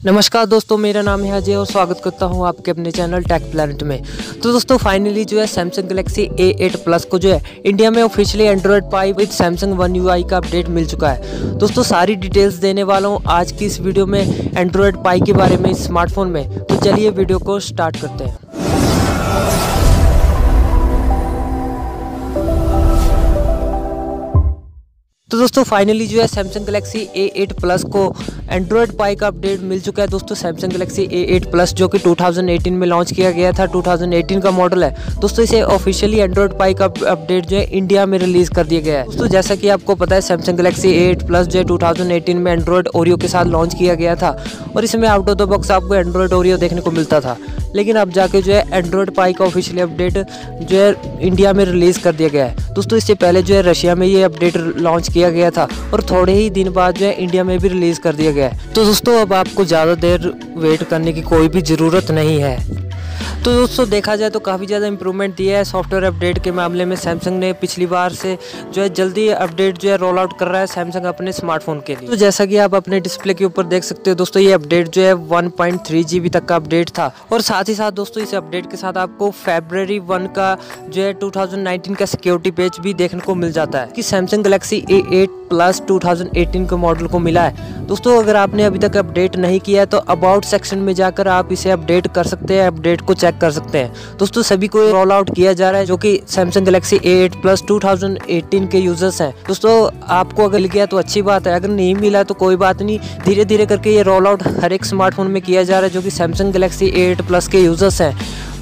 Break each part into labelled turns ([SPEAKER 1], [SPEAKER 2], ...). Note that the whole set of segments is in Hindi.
[SPEAKER 1] नमस्कार दोस्तों, मेरा नाम है अजय और स्वागत करता हूँ आपके अपने चैनल टेक प्लानट में। तो दोस्तों फाइनली जो है सैमसंग गलेक्सी A8 प्लस को जो है इंडिया में officially Android Pie with Samsung One U का अपडेट मिल चुका है। दोस्तों, सारी डिटेल्स देने वाला हूँ आज की इस वीडियो में एंड्रॉयड पाई के बारे में स्मार्टफ़ोन में। तो चलिए वीडियो को स्टार्ट करते हैं। तो दोस्तों फाइनली जो है सैमसंग गलेक्सी A8 प्लस को एंड्रॉयड पाई का अपडेट मिल चुका है दोस्तों सैमसंग गलेक्सी A8 प्लस जो कि 2018 में लॉन्च किया गया था। 2018 का मॉडल है। दोस्तों, इसे ऑफिशियली एंड्रॉयड पाई का अपडेट जो है इंडिया में रिलीज़ कर दिया गया है। दोस्तों, जैसा कि आपको पता है सैमसंग गलेक्सी A8 प्लस जो है टू में एंड्रॉयड ओरियो के साथ लॉन्च किया गया था। और इसमें आउट ऑफ़ द बॉक्स आपको एंड्रॉयड ओरियो देखने को मिलता था। लेकिन अब जाके जो है एंड्रॉयड पाई का ऑफिशियली अपडेट जो है इंडिया में रिलीज़ कर दिया गया है। दोस्तों, इससे पहले जो है रशिया में ये अपडेट लॉन्च किया गया था। और थोड़े ही दिन बाद जो है इंडिया में भी रिलीज़ कर दिया गया है। तो दोस्तों, अब आपको ज़्यादा देर वेट करने की कोई भी ज़रूरत नहीं है। तो दोस्तों, देखा जाए तो काफ़ी ज़्यादा इंप्रूवमेंट दिया है सॉफ्टवेयर अपडेट के मामले में सैमसंग ने पिछली बार से जो है जल्दी अपडेट जो है रोल आउट कर रहा है सैमसंग अपने स्मार्टफ़ोन के लिए। तो जैसा कि आप अपने डिस्प्ले के ऊपर देख सकते हो दोस्तों, ये अपडेट जो है वन पॉइंट तक का अपडेट था। और साथ ही साथ दोस्तों, इस अपडेट के साथ आपको फेबर वन का जो है टू का सिक्योरिटी पेज भी देखने को मिल जाता है कि सैमसंग गलेक्सी ए प्लस 2018 के मॉडल को मिला है। दोस्तों, अगर आपने अभी तक अपडेट नहीं किया है तो अबाउट सेक्शन में जाकर आप इसे अपडेट कर सकते हैं अपडेट को चेक कर सकते हैं। दोस्तों, सभी को रोल आउट किया जा रहा है, जो कि सैमसंग गलेक्सी A8 प्लस 2018 के यूज़र्स हैं। दोस्तों, आपको अगर मिल गया तो अच्छी बात है, अगर नहीं मिला तो कोई बात नहीं। धीरे धीरे करके ये रोल आउट हर एक स्मार्टफ़ोन में किया जा रहा है, जो कि सैमसंग गलेक्सी A8 प्लस के यूज़र्स हैं।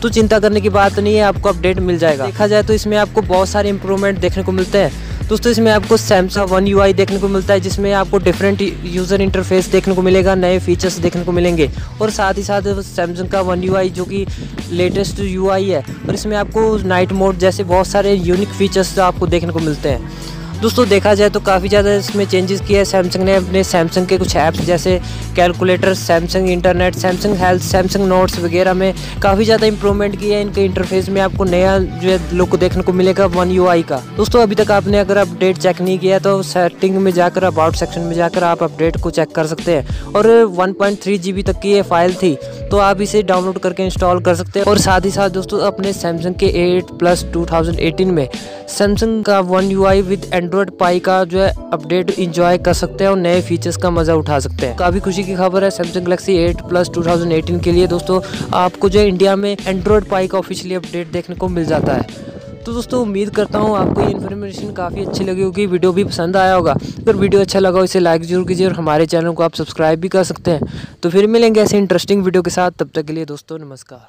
[SPEAKER 1] तो चिंता करने की बात नहीं है, आपको अपडेट मिल जाएगा। देखा जाए तो इसमें आपको बहुत सारे इंप्रूवमेंट देखने को मिलते हैं। दोस्तों, इसमें आपको सैमसंग वन यू देखने को मिलता है, जिसमें आपको डिफरेंट यूज़र इंटरफेस देखने को मिलेगा, नए फीचर्स देखने को मिलेंगे। और साथ ही साथ सैमसंग का वन यू जो कि लेटेस्ट UI है, और इसमें आपको नाइट मोड जैसे बहुत सारे यूनिक फीचर्स आपको देखने को मिलते हैं। दोस्तों, देखा जाए तो काफ़ी ज़्यादा इसमें चेंजेस किया है। सैमसंग ने अपने सैमसंग के कुछ ऐप्स जैसे calculator Samsung Internet Samsung Health Samsung Notes वगैरह में काफ़ी ज़्यादा इंप्रूवमेंट किया है। इनके इंटरफेस में आपको नया जो है लुक देखने को मिलेगा वन यूआई का। दोस्तों, अभी तक आपने अगर अपडेट चेक नहीं किया तो सेटिंग में जाकर अबाउट सेक्शन में जाकर आप अपडेट को चेक कर सकते हैं। और वन पॉइंट तक की ये फ़ाइल थी। तो आप इसे डाउनलोड करके इंस्टॉल कर सकते हैं। और साथ ही साथ दोस्तों, अपने सैमसंग के एट प्लस टू में सैमसंग का one U I with Android Pie का जो है अपडेट इंजॉय कर सकते हैं और नए फीचर्स का मज़ा उठा सकते हैं। काफ़ी खुशी की खबर है सैमसंग गलेक्सी एट प्लस 2018 के लिए। दोस्तों, आपको जो इंडिया में एंड्रॉयड पाई का ऑफिशियली अपडेट देखने को मिल जाता है। तो दोस्तों, उम्मीद करता हूँ आपको ये इन्फॉर्मेशन काफ़ी अच्छी लगी होगी वीडियो भी पसंद आया होगा। अगर वीडियो अच्छा लगा हो, इसे लाइक ज़रूर कीजिए और हमारे चैनल को आप सब्सक्राइब भी कर सकते हैं। तो फिर मिलेंगे ऐसे इंटरेस्टिंग वीडियो के साथ, तब तक के लिए दोस्तों, नमस्कार।